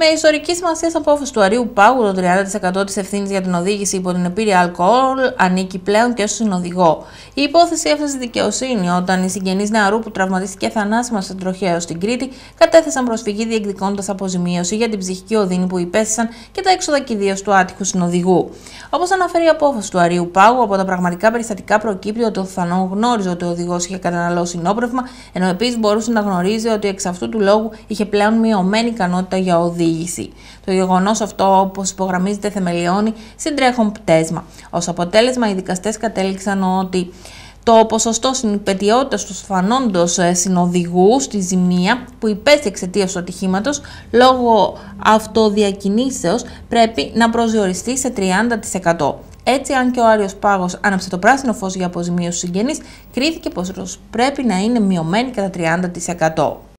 Με ιστορική σημασία στην απόφαση του Αρίου Πάγου, το 30% της ευθύνης για την οδήγηση υπό την επίρρεια αλκοόλ ανήκει πλέον και στον οδηγό. Η υπόθεση έφτασε στη δικαιοσύνη όταν οι συγγενείς νεαρού που τραυματίστηκε θανάσιμα σε τροχαίο στην Κρήτη κατέθεσαν προσφυγή διεκδικώντας αποζημίωση για την ψυχική οδύνη που υπέστησαν και τα έξοδα κηδείας του άτυχου συνοδηγού. Όπως αναφέρει η απόφαση του Αρίου Πάγου, από τα πραγματικά περιστατικά προκύπτει ότι ο Θανό γνώριζε ότι ο οδηγός είχε καταναλώσει νόπνευμα, ενώ επίσης μπορούσε να γνωρίζει ότι εξ αυτού του λόγου είχε πλέον μειωμένη ικανότητα για οδήγηση. Το γεγονός αυτό, όπως υπογραμμίζεται, θεμελιώνει συντρέχον πτέσμα. Ω αποτέλεσμα, οι δικαστές κατέληξαν ότι το ποσοστό συνυπετιότητα τους φανόντο ε, συνοδηγού στη ζημία που υπέστη εξαιτίας του ατυχήματος λόγω αυτοδιακινήσεως πρέπει να προσδιοριστεί σε 30%. Έτσι, αν και ο Άριος Πάγος άναψε το πράσινο φως για αποζημίωση συγγενείς, κρίθηκε πως πρέπει να είναι μειωμένη κατά 30%.